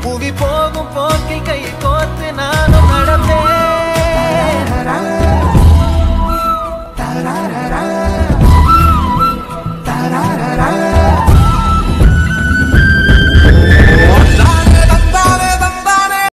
povo e povo, povo quem cai